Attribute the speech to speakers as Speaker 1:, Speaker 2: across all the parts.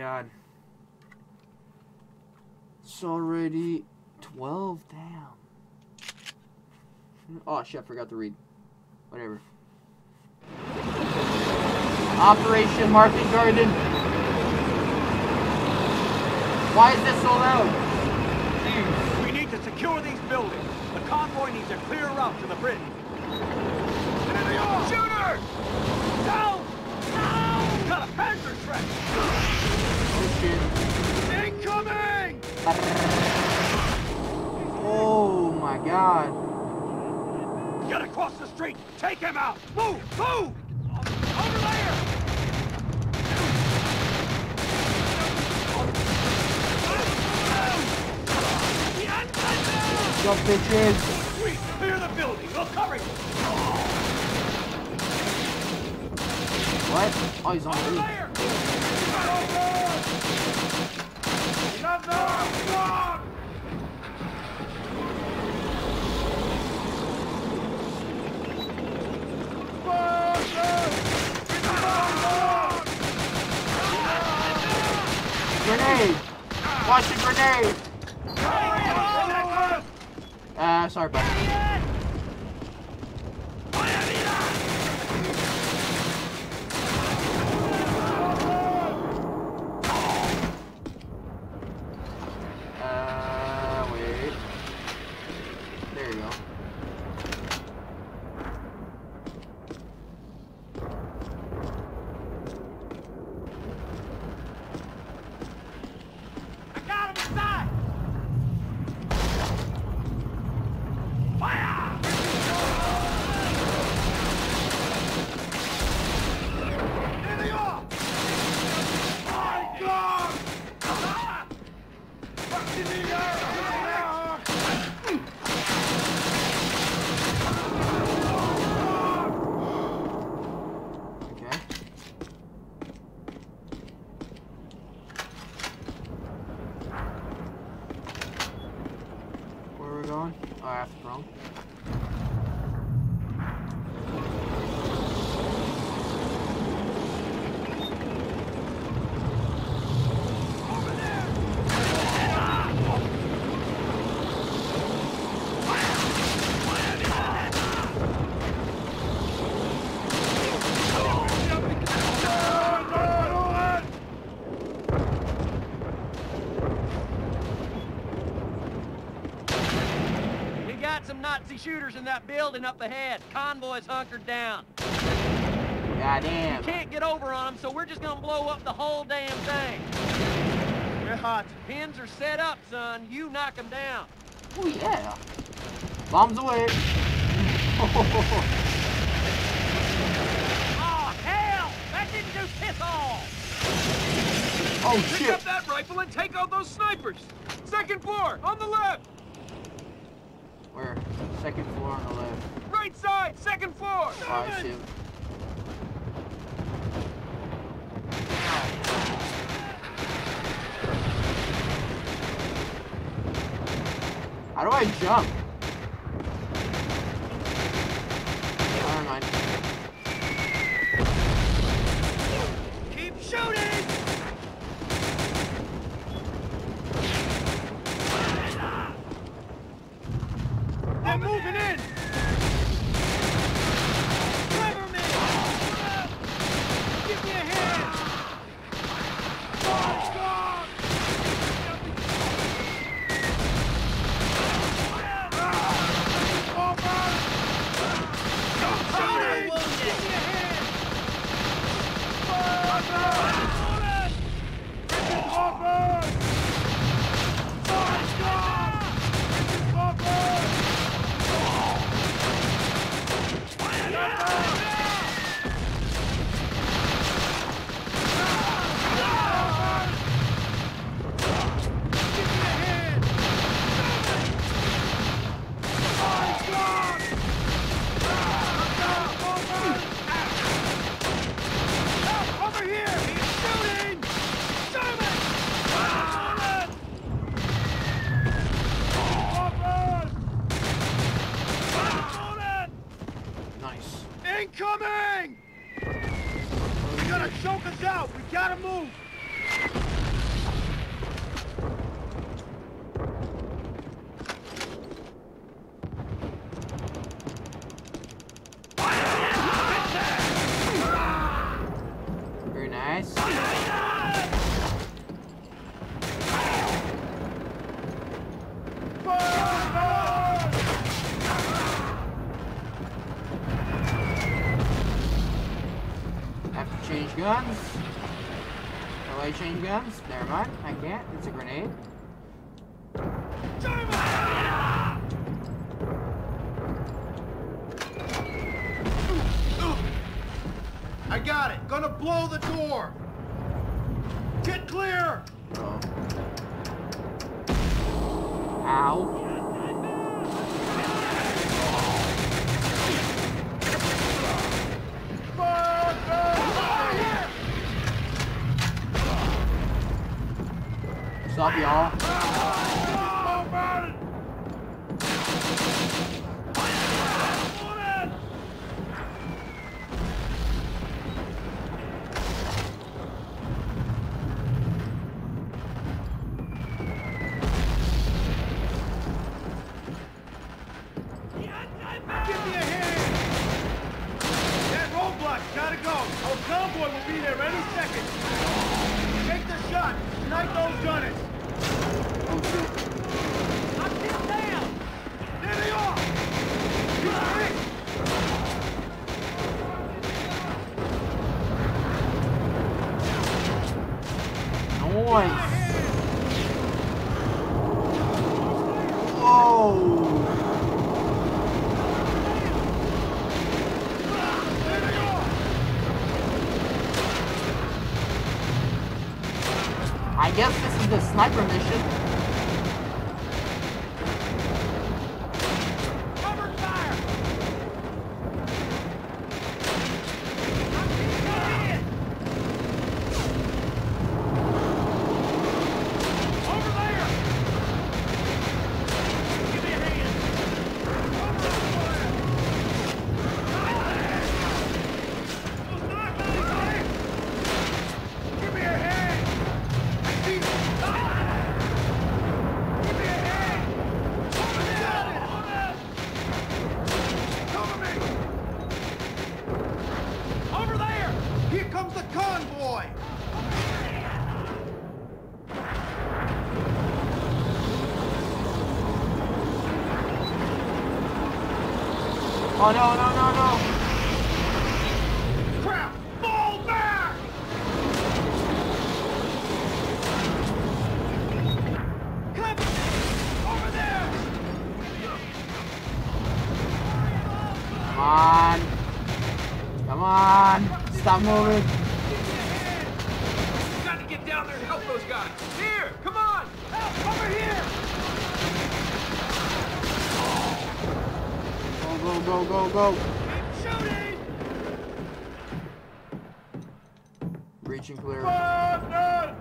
Speaker 1: god. It's already 12 down. Oh shit, I forgot to read. Whatever. Operation Market Garden. Why is this so loud?
Speaker 2: We need to secure these buildings. The convoy needs a clear route to the bridge. Shooter! Down!
Speaker 1: Oh my god.
Speaker 2: Get across the street! Take him out! Move! Move! Over there!
Speaker 1: What's bitches?
Speaker 2: Sweet! Clear the building! We'll cover you!
Speaker 1: What? Oh, he's on the roof.
Speaker 2: There! Enough now!
Speaker 1: Grenade! Watch the grenade! Uh, sorry, buddy. Going? Oh,
Speaker 3: shooters in that building up ahead. Convoy's hunkered down.
Speaker 1: Goddamn.
Speaker 3: Can't get over on them, so we're just gonna blow up the whole damn thing.
Speaker 2: We're hot.
Speaker 3: Pins are set up, son. You knock them down.
Speaker 1: Oh, yeah. Bombs away.
Speaker 3: Oh, hell! That didn't do piss all!
Speaker 1: oh,
Speaker 2: Pick
Speaker 1: shit.
Speaker 2: up that rifle and take out those snipers! Second floor, on the left!
Speaker 1: Where? Second floor on the left.
Speaker 2: Right side, second floor!
Speaker 1: Oh, I see him. How do I jump?
Speaker 2: guys. Have to change
Speaker 1: guns. Will I change guns? Never mind. I can't. It's a grenade.
Speaker 2: I got it. Gonna blow the door. Get clear!
Speaker 1: Oh. Ow. Stop y'all. sniper mission. Oh no, no, no. Go, go, go.
Speaker 2: I'm shooting!
Speaker 1: Reaching clear.
Speaker 2: Partner!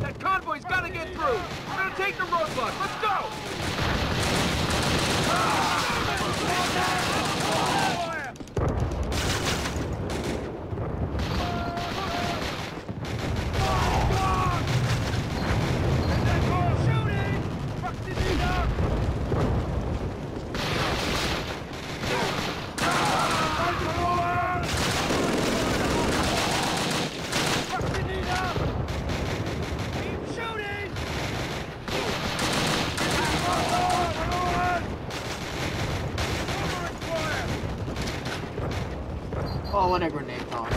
Speaker 2: That convoy's gotta get through! We're gonna take the roadblock! Let's go!
Speaker 1: What a grenade costs.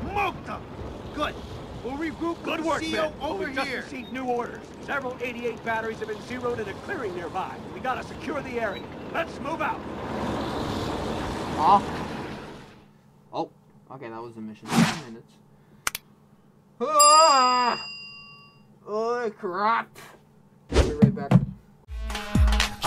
Speaker 2: Smoke them! Good. We'll regroup
Speaker 3: Good work,
Speaker 2: CO
Speaker 3: man.
Speaker 2: over
Speaker 3: we just
Speaker 2: here.
Speaker 3: received new orders. Several 88 batteries have been zeroed in a clearing nearby. We gotta secure the area. Let's move out.
Speaker 1: Oh. Oh. Okay, that was the mission. Ten minutes. Ah! Oh crap! I'll be right back.